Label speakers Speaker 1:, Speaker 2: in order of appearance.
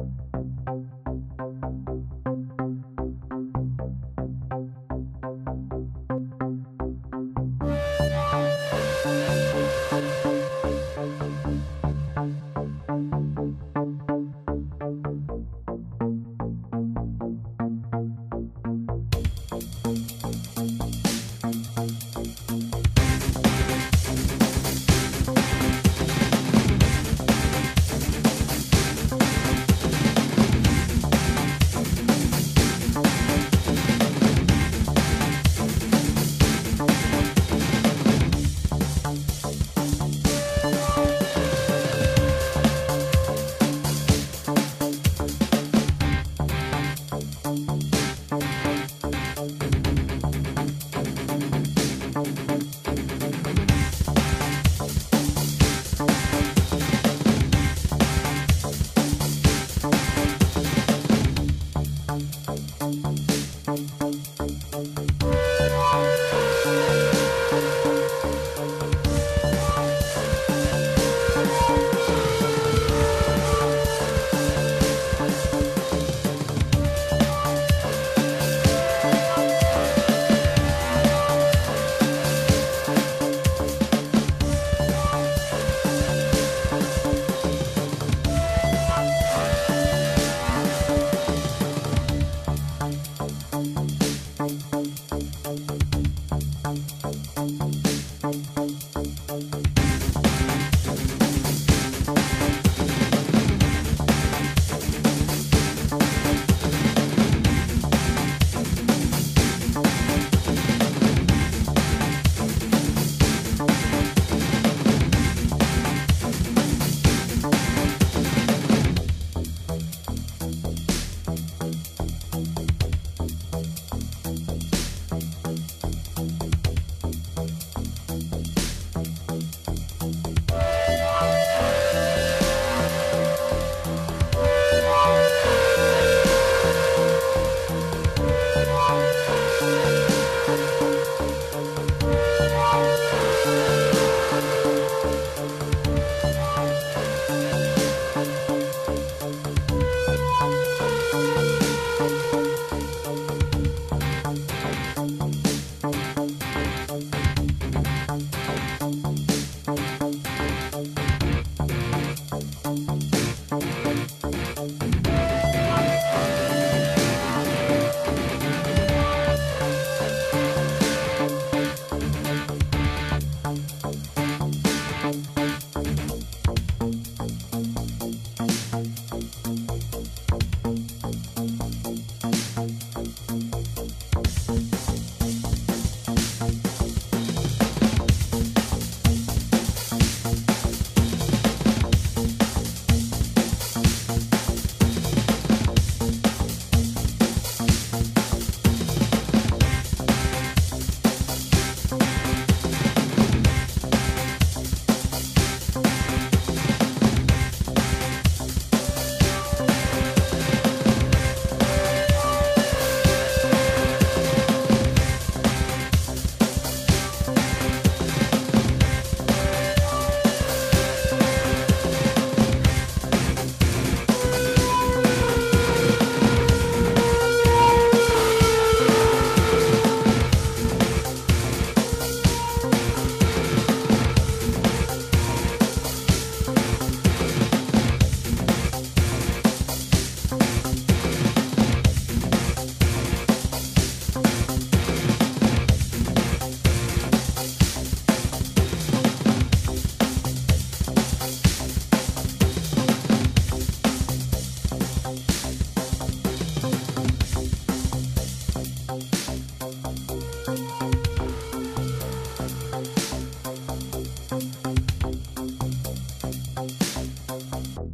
Speaker 1: Bye. Bye.